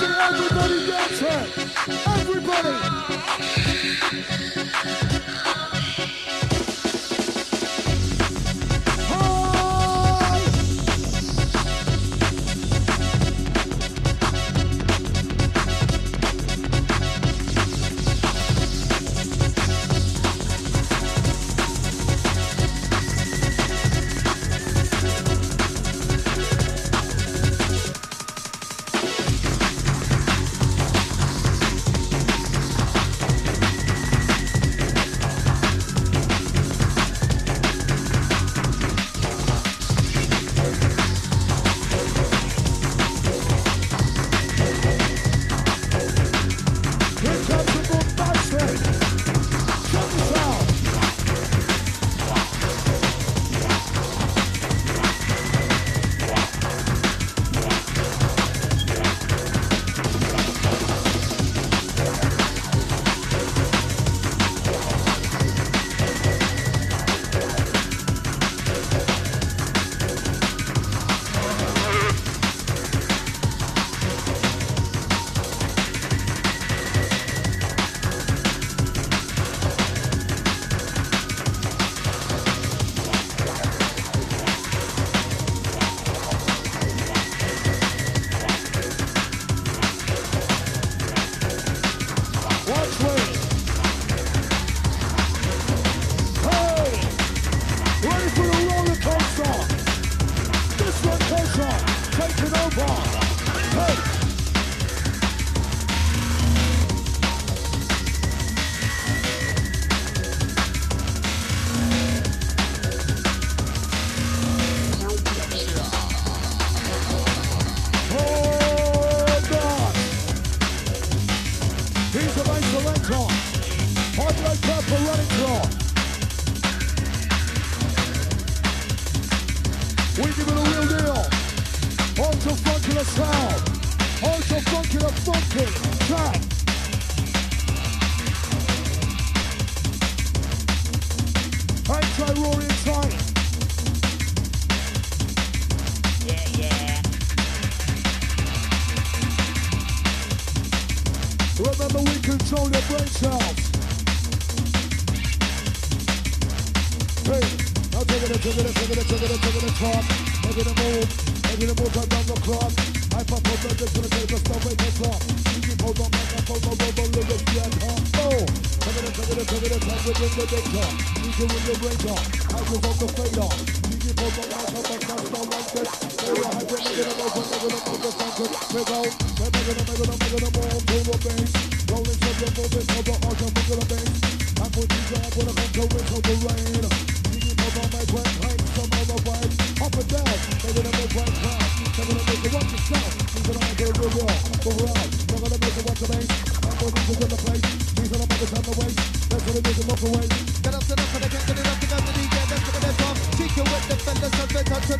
Everybody dance. Everybody.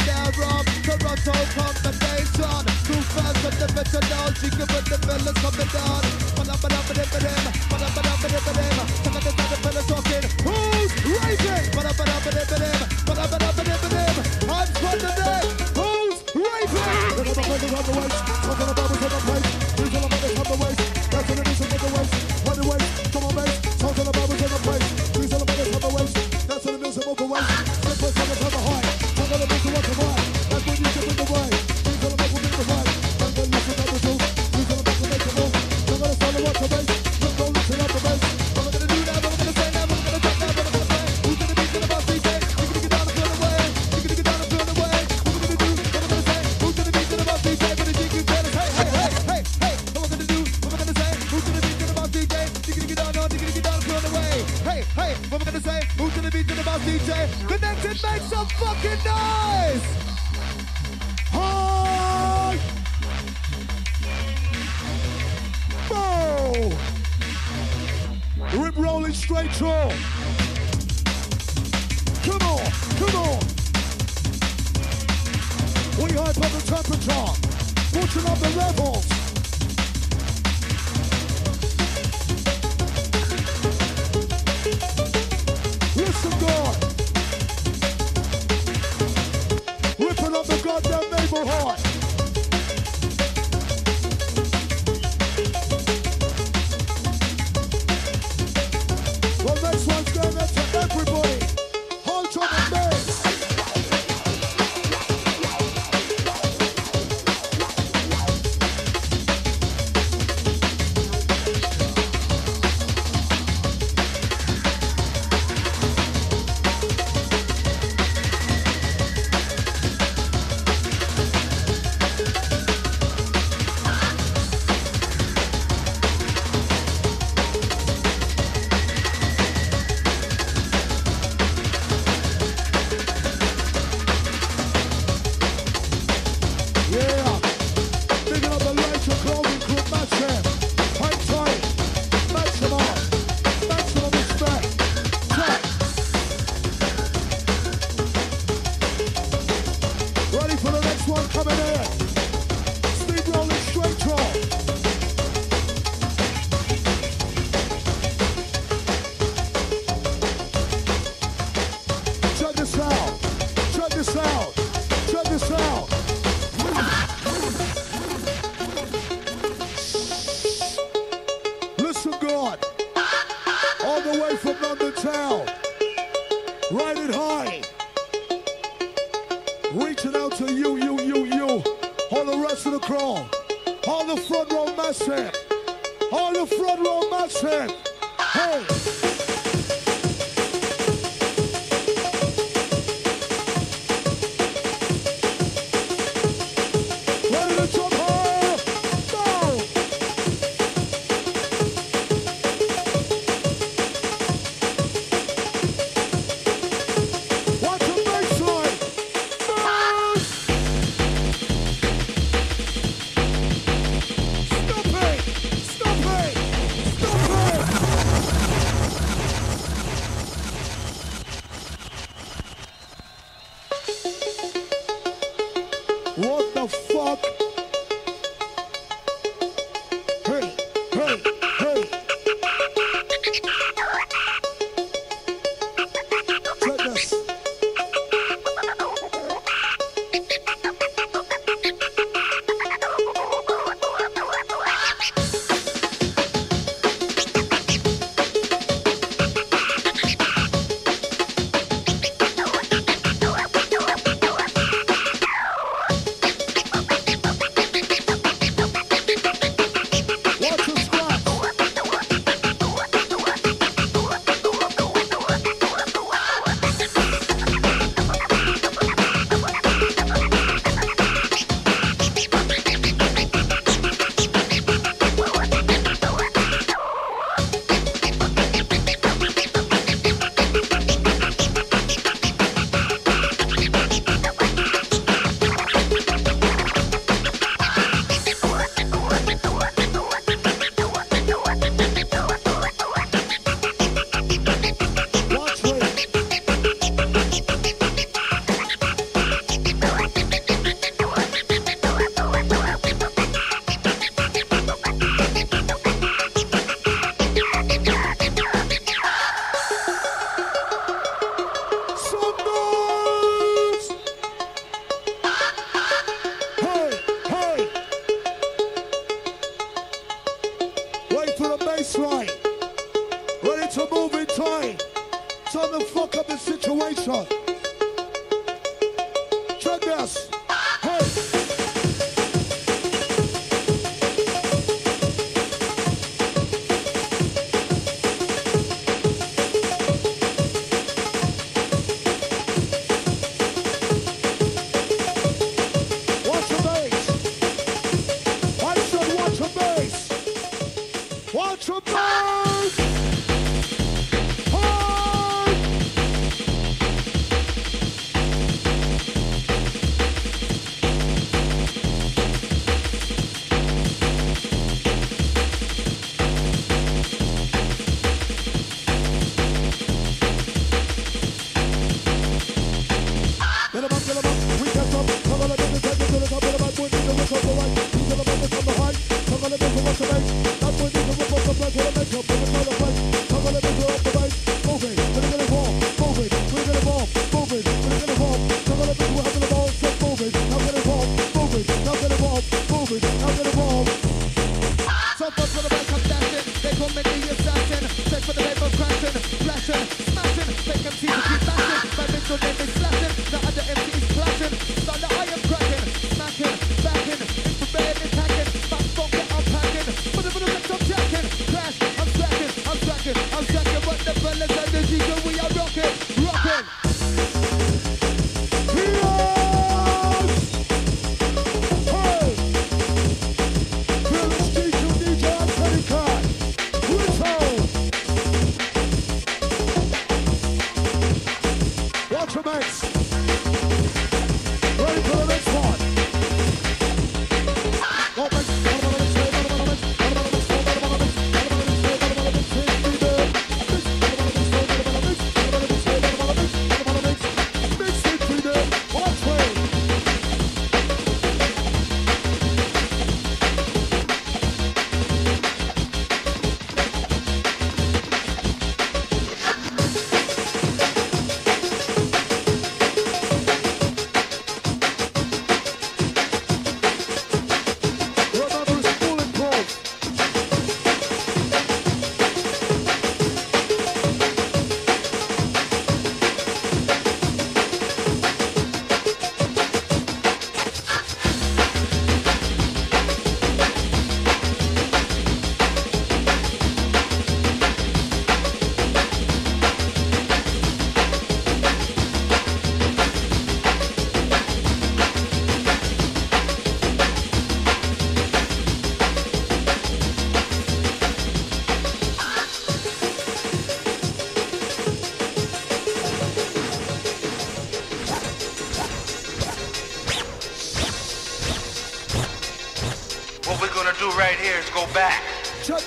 thereof. Toronto from the nation. Too fast for the methodology, given the villains the down.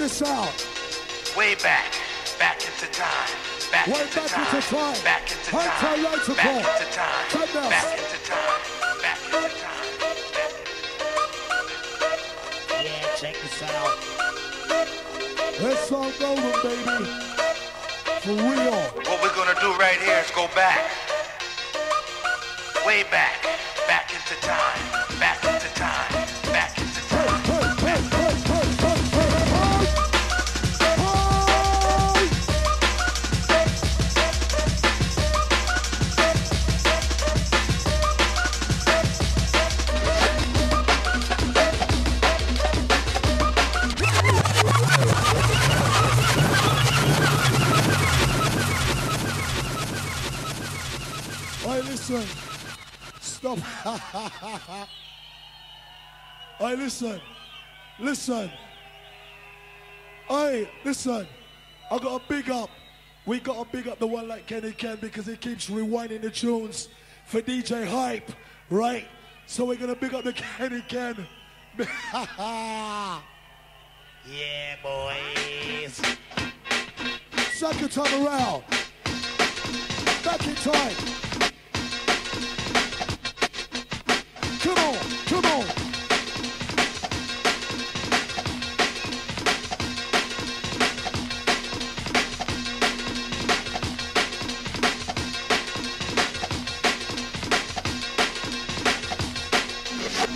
this out. Way back, back into time. Back Way into back time. into time. Back into time. Back into time. Back into time. Back into time. Back into time. Back into time. Yeah, check this out. This song over, baby. For real. What we're gonna do right here is go back. Way back. I listen. Listen. I listen. I got a big up. We got to big up the one like Kenny Ken because he keeps rewinding the tunes for DJ Hype, right? So we're going to big up the Kenny Ken. yeah, boys. Second time around. Back in time.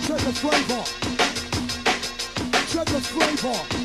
Check the flavor. Check the flavor.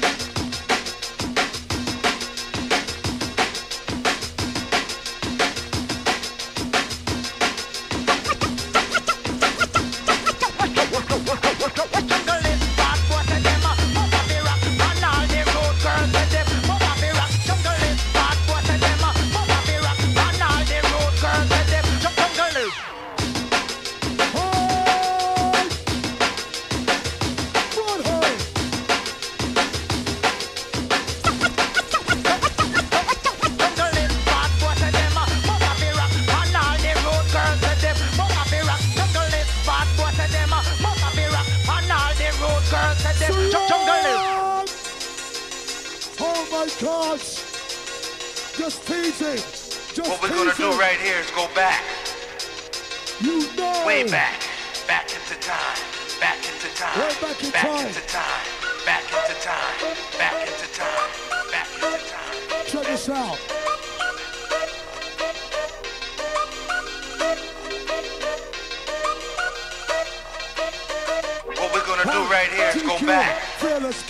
let's go back. Fearless,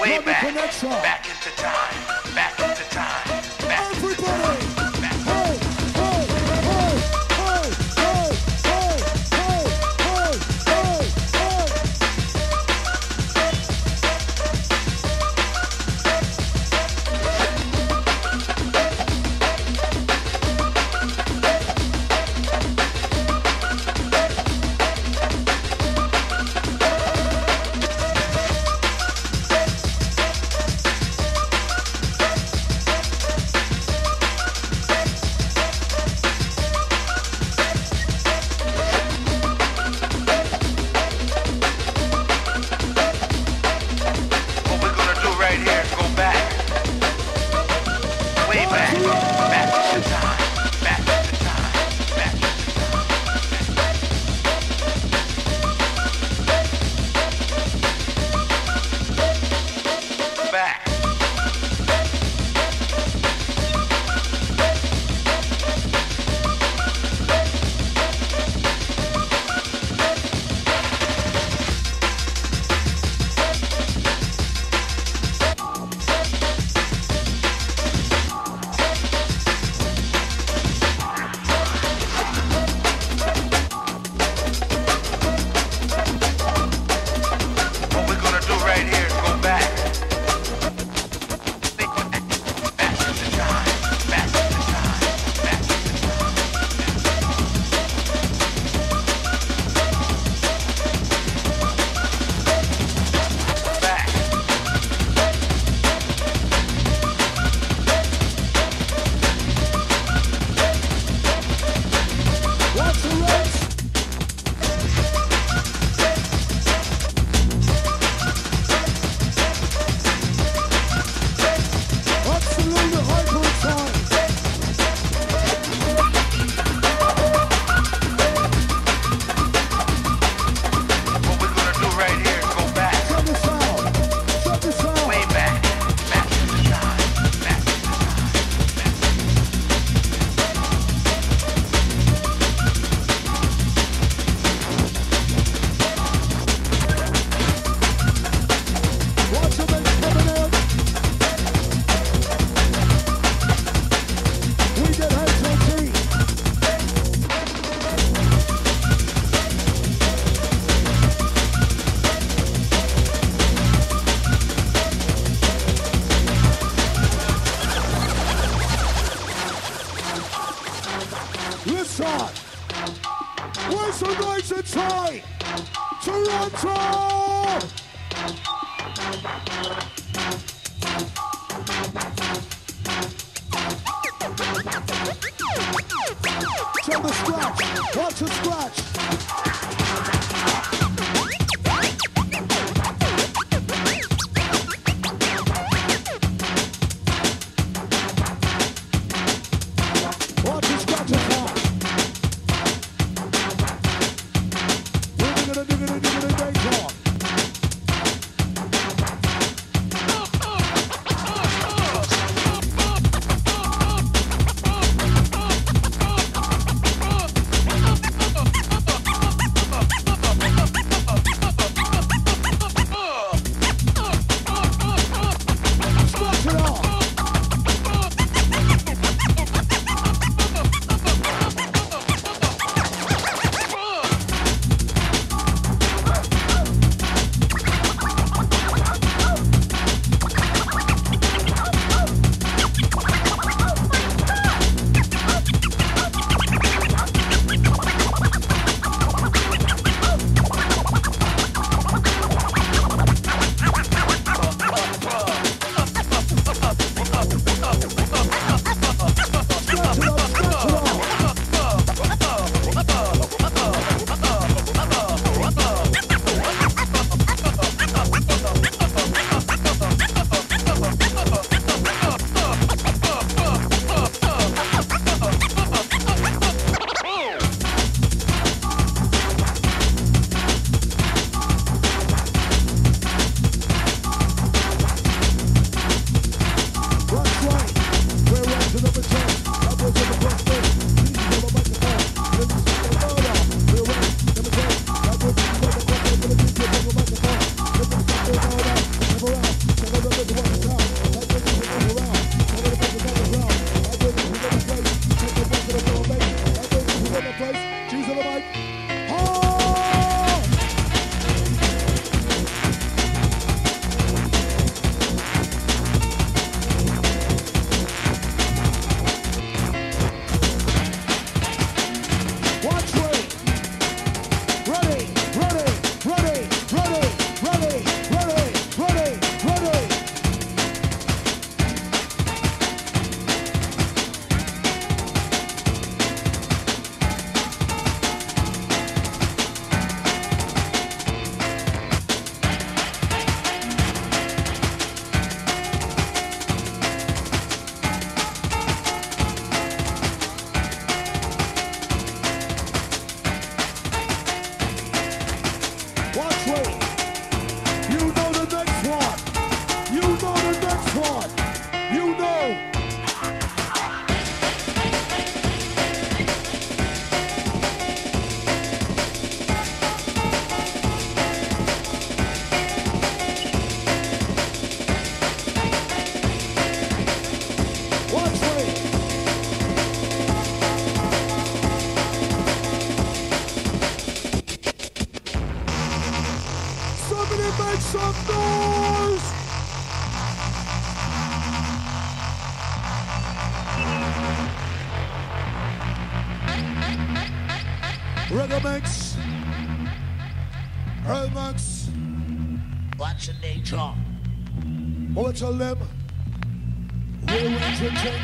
Way back. Back into time. Back into time. Back Everybody. into time.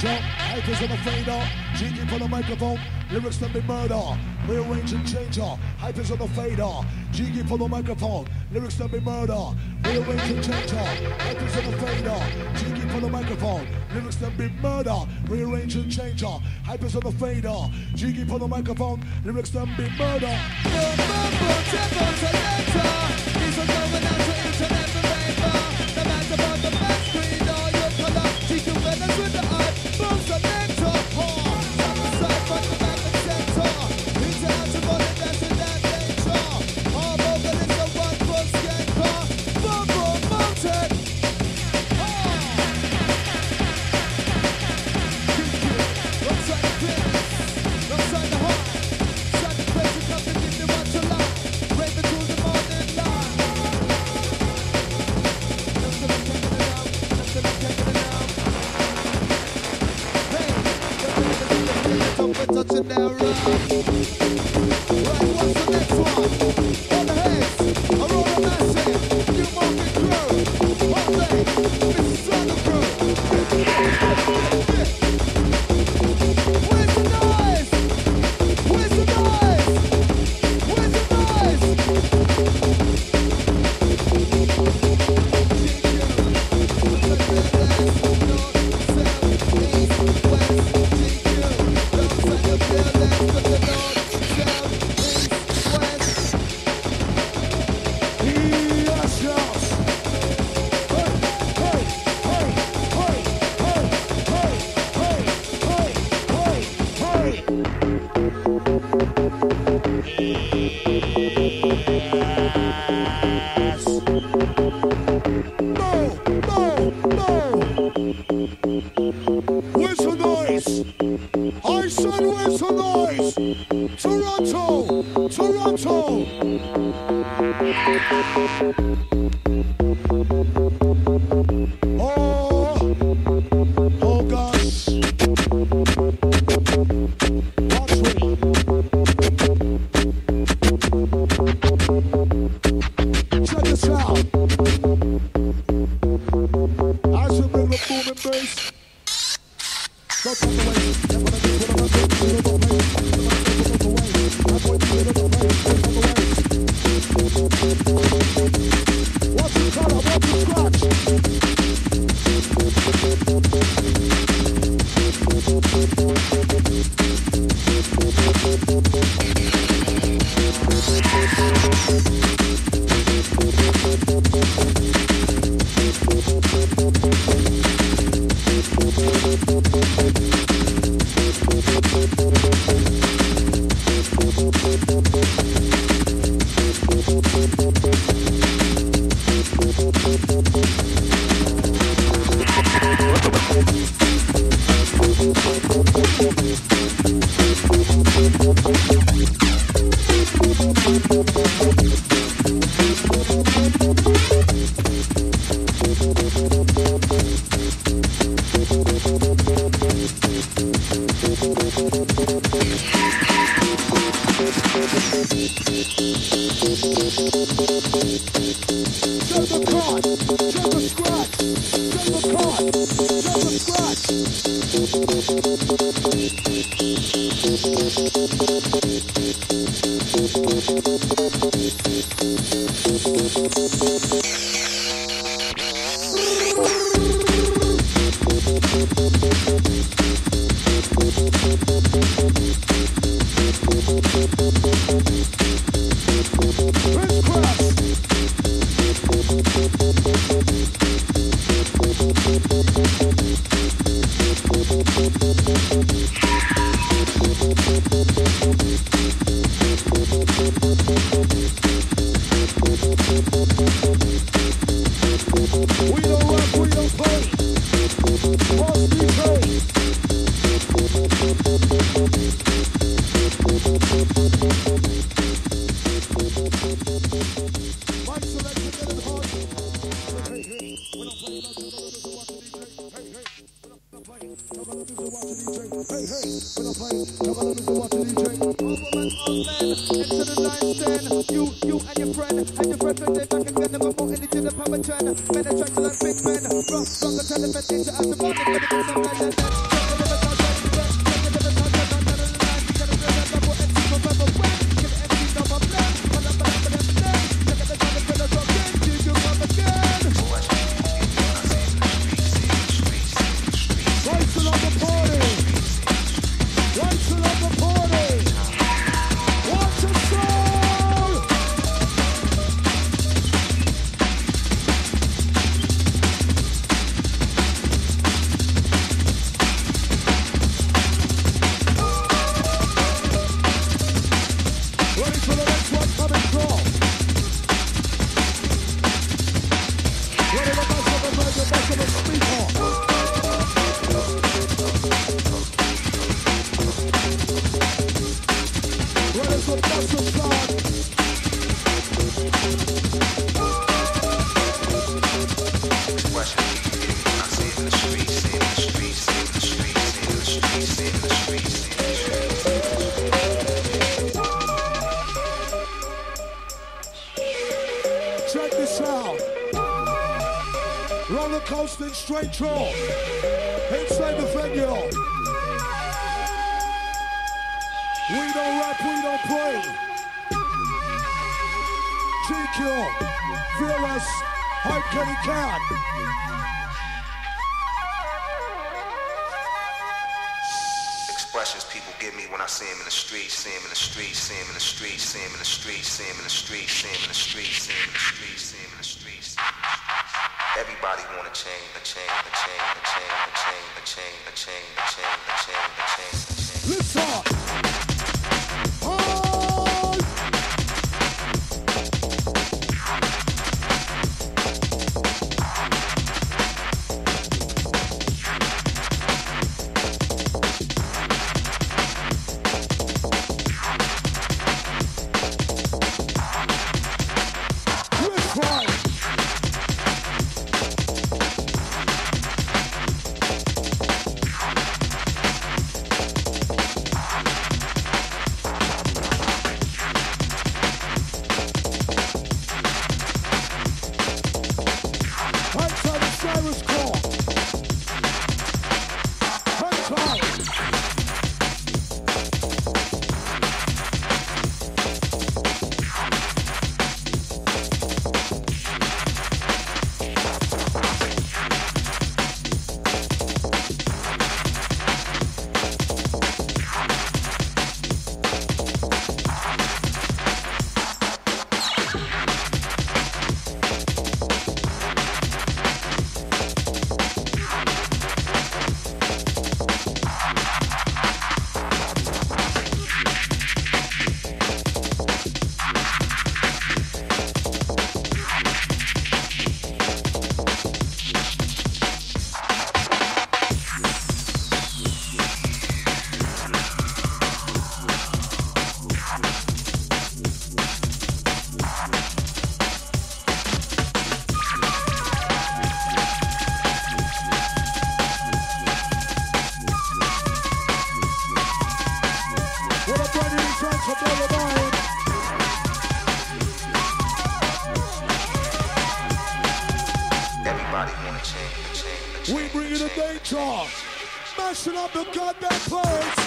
jump, haters on the fader. GQ for the microphone, lyrics to be murder. Rearrange and change her, hypers on the fader. GQ for the microphone, lyrics to be murder. Rearrange and change her, hypers on the fader. GQ for the microphone, lyrics to be murder. Rearrange and change her, hypers on the fader. GQ for the microphone, lyrics to be murder. Remember. Música Expressions people give me when I see him in the streets, see him in the streets, see him in the streets, see him in the streets, see him in the streets, see him in the streets, see him in the streets, see him in the streets. Everybody want a chain, a chain, a chain, a chain, a chain, a chain, a chain, a chain, a chain, a chain, a chain. Let's talk. Listen the and goddamn place.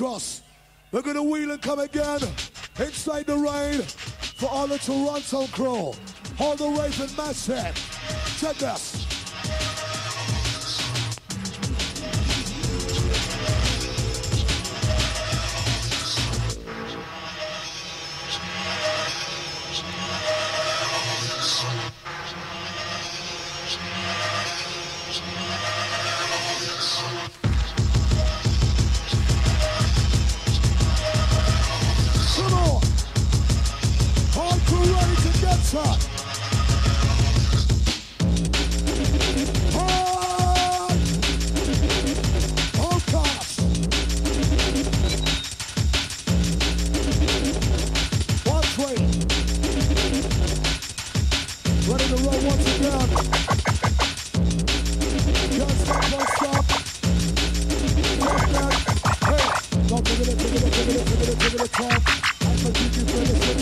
We're going to wheel and come again inside the rain for all the Toronto crew, all the Raven Massive. Check this. Ready to roll once again. Stop, that. Hey, it, it, it, it, it top. I'm the the it, it,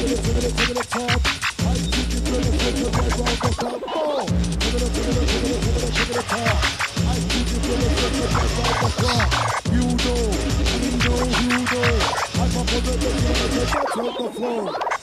it, it, it top. I'm the the club. Oh, it, it, it, it, it top. I'm the the. You know, we know, you know. I'm the the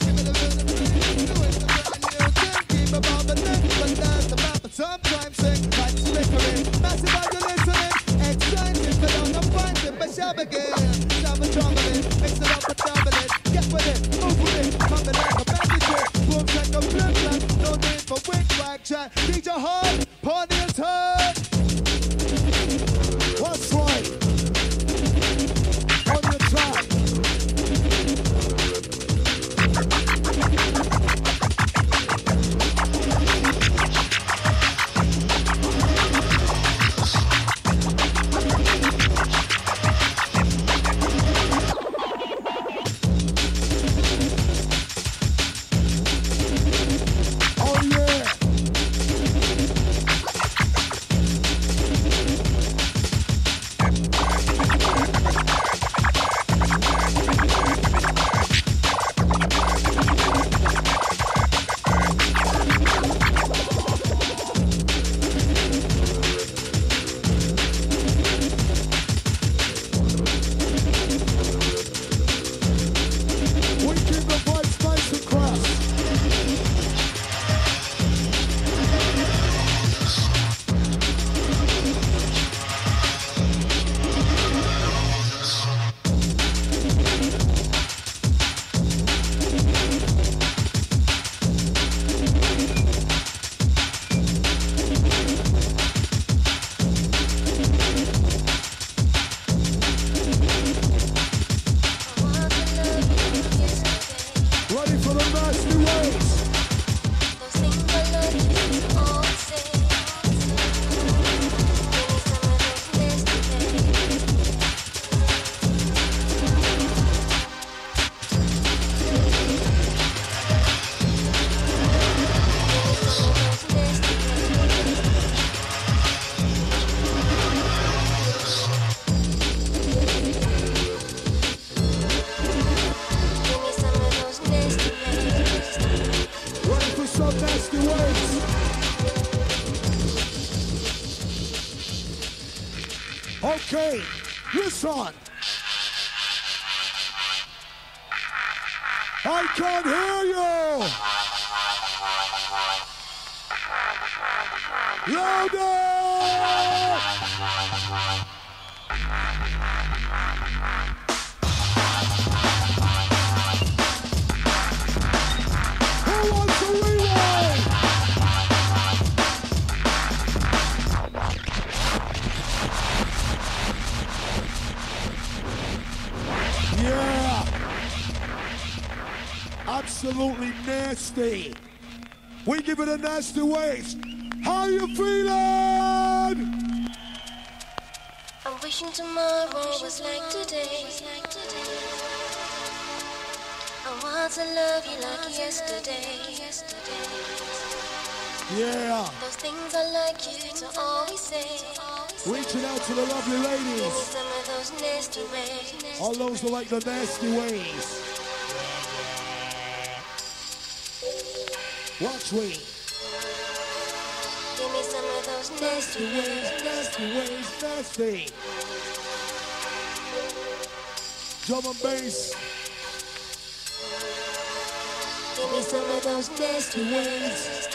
nasty. We give it a nasty waste. How you feeling? I'm wishing tomorrow was like today. I want to love you like yesterday. Yeah. Those things I like you to always say. Reaching out to the lovely ladies. some of those nasty ways. All those that like the nasty ways. Watch me. Give me some of those nasty ways. nasty ways, nasty. Drum and bass. Give me some of those nasty ways.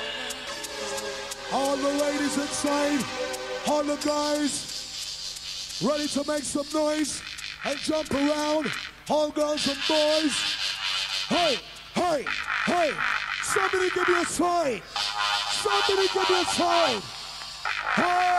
All the ladies inside, all the guys, ready to make some noise and jump around. All girls and boys. Hey, hey, hey, somebody give me a sign. Somebody give me a sign. Hey!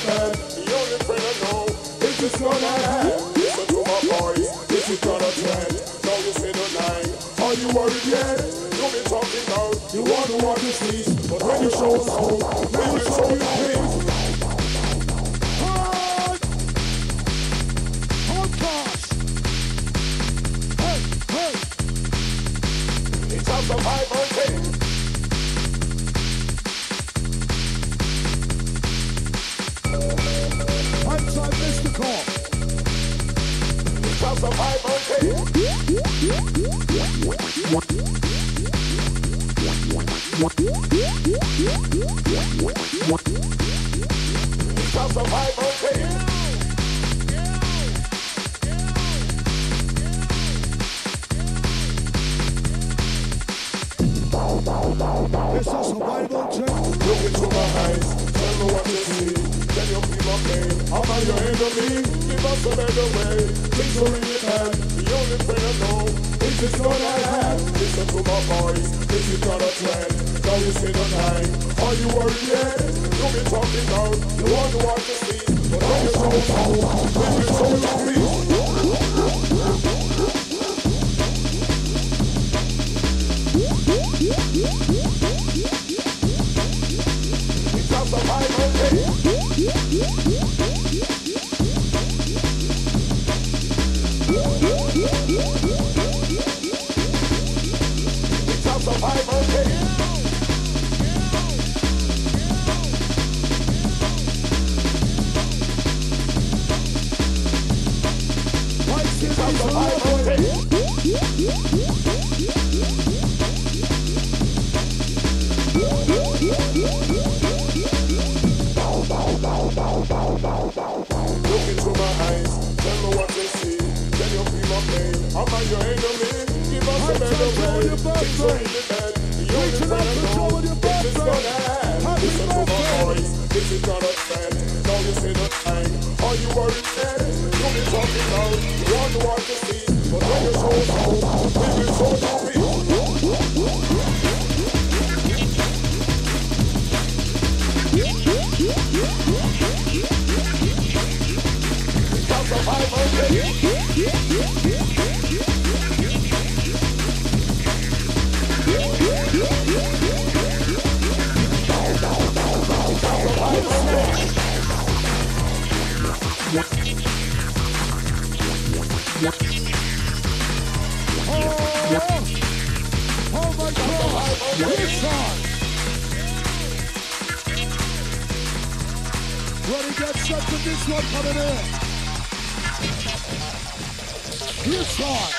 The only friend know is gonna my. This is not a trend. You say. Are you worried yet? Talking about you want to walk the streets, but when you show us home, we will show you peace. Your enemy? Give us a better way. Things are really bad. The only friend I know is gonna end. Listen to my voice. This is not a trend. Now you say no time. Are you worried yet? You've been talking loud. You want to the sea. But when you show home, we will show you. It's a survival thing. Oh God! This song. Ready, get set for this one coming in. This one.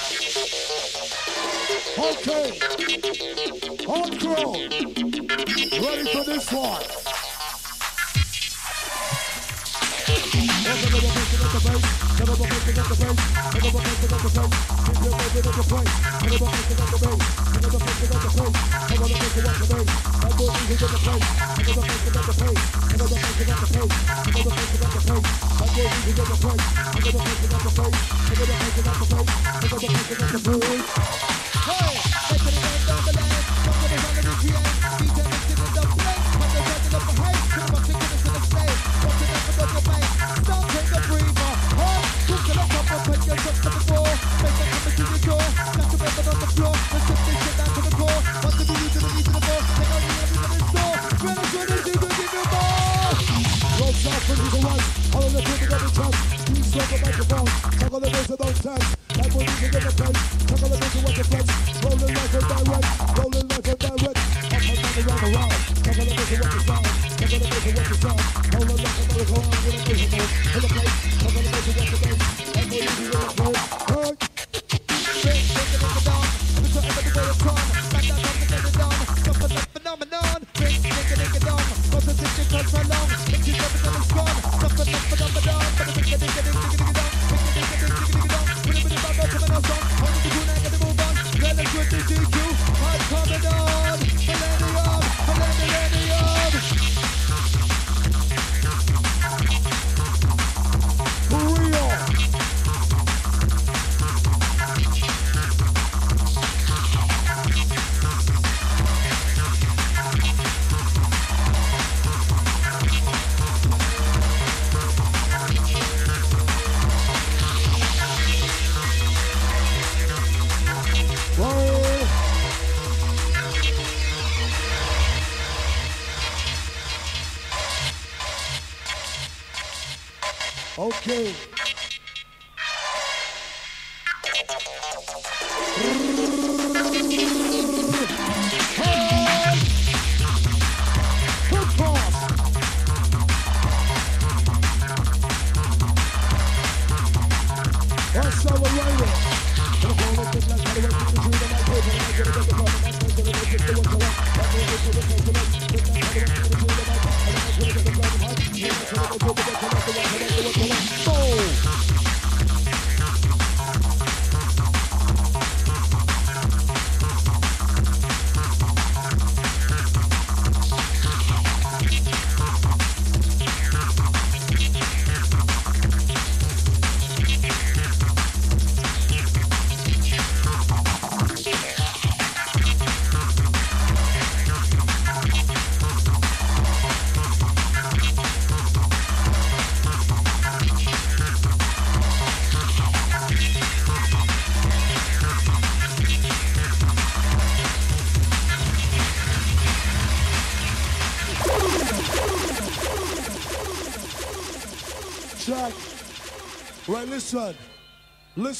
Okay. On crow. Ready for this one. Breather. Hard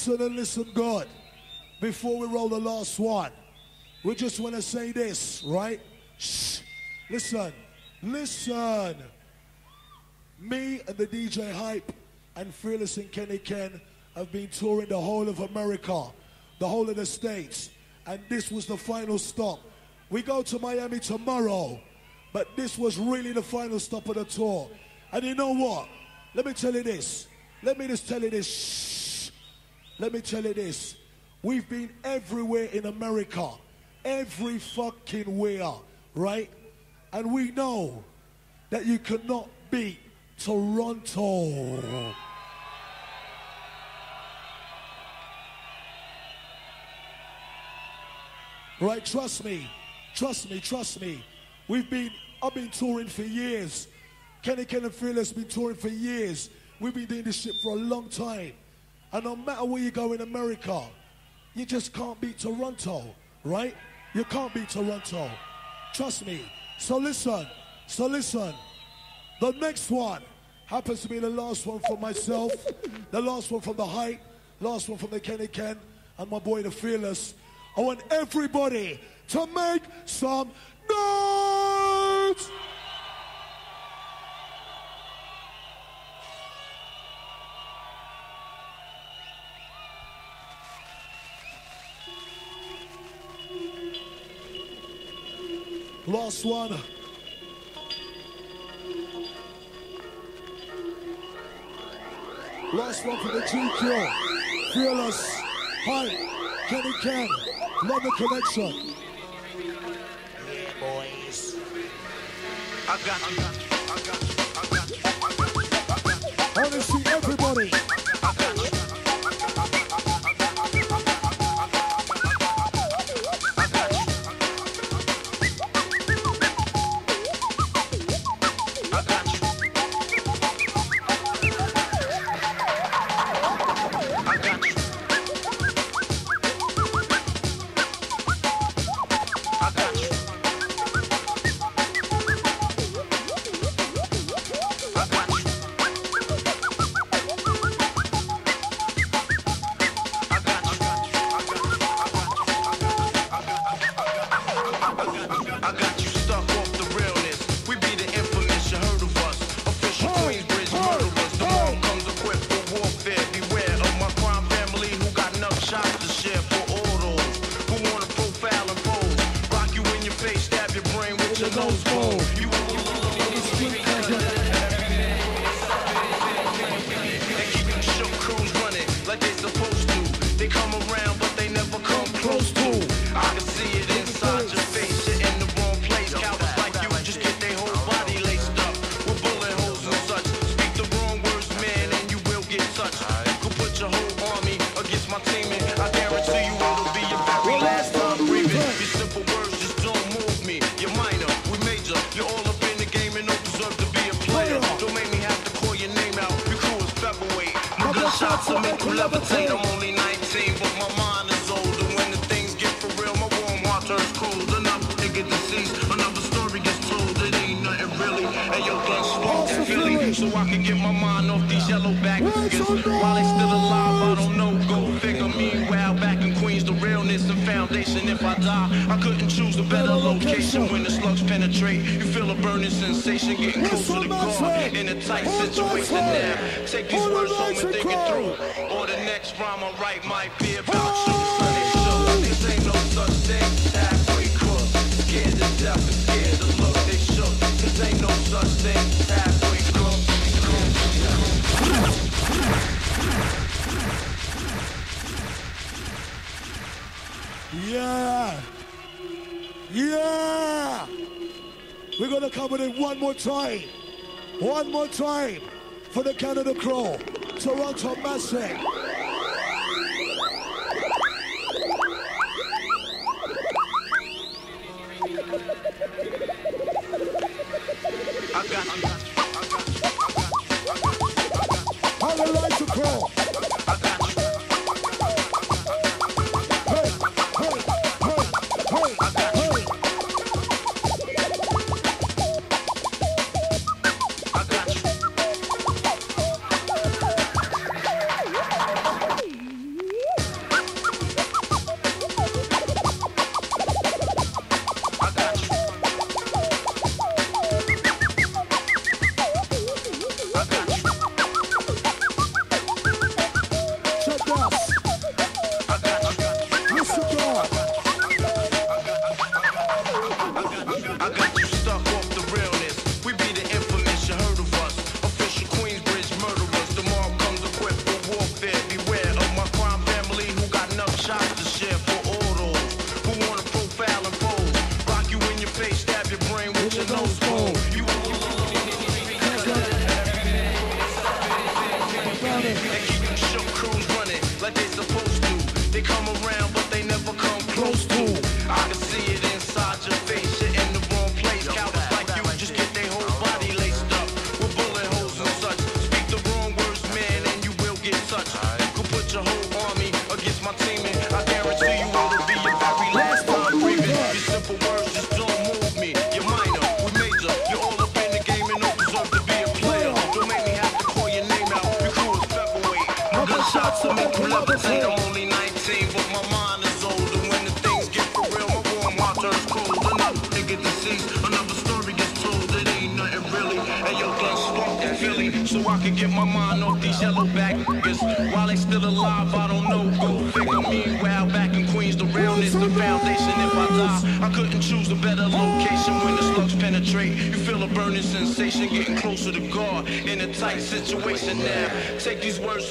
Listen and listen good. Before we roll the last one, we just want to say this, right? Shh. Listen. Listen. Me and the DJ Hype and Fearless and Kenny Ken have been touring the whole of America, the whole of the States, and this was the final stop. We go to Miami tomorrow, but this was really the final stop of the tour. And you know what? Let me tell you this. Let me just tell you this. Let me tell you this. We've been everywhere in America, every fucking where, right? And we know that you cannot beat Toronto. Right, trust me. Trust me, trust me. We've been, I've been touring for years. Kenny Ken and Fearless been touring for years. We've been doing this shit for a long time. And no matter where you go in America, you just can't beat Toronto, right? You can't beat Toronto. Trust me. So listen, so listen. The next one happens to be the last one for myself, the last one from the Hype, last one from the Kenny Ken, and my boy the Fearless. I want everybody to make some noise. Last one. Last one for the GQ. Fearless. Hype. Kenny Ken. Love the connection. Yeah, boys. I got you. I got you. I got you. I got you. I got you. I want to see everybody. I got you. Time for the Canada Crow, Toronto Massive.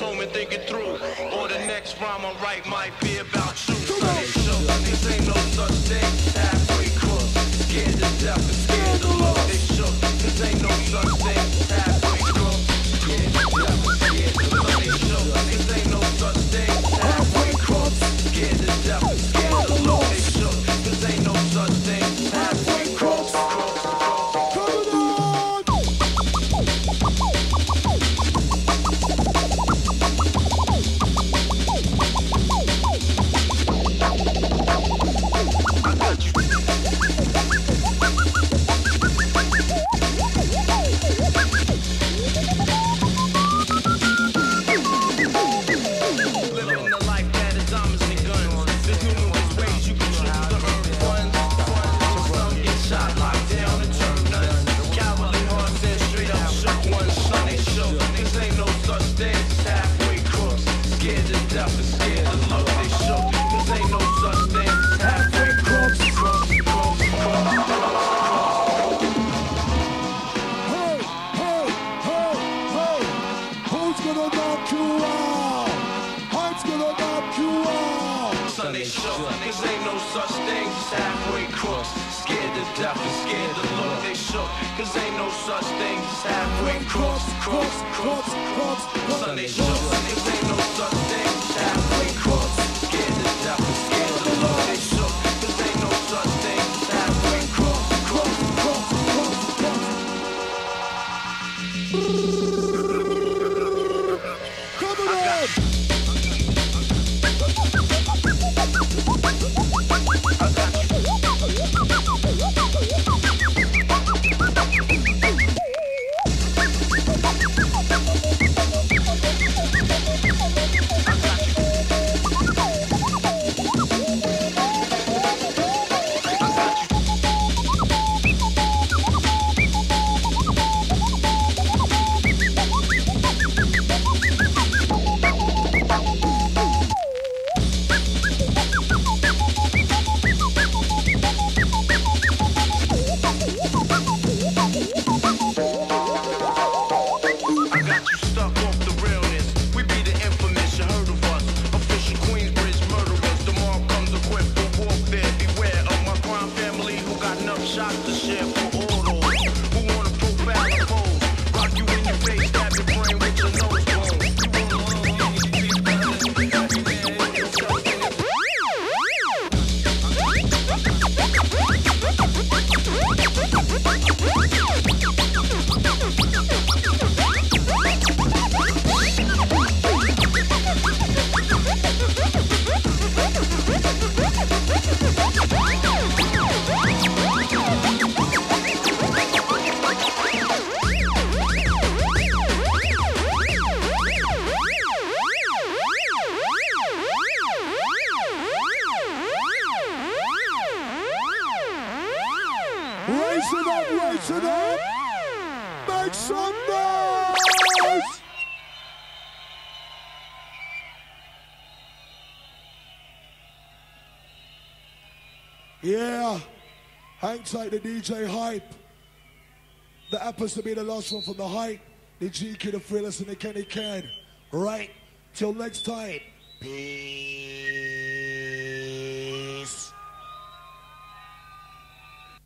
home and think it through. Or the next rhyme I write might be. The DJ hype. The happens to be the last one from the hype. The GQ, the Fearless, and the Kenny Ken. Right. Till next time. Peace.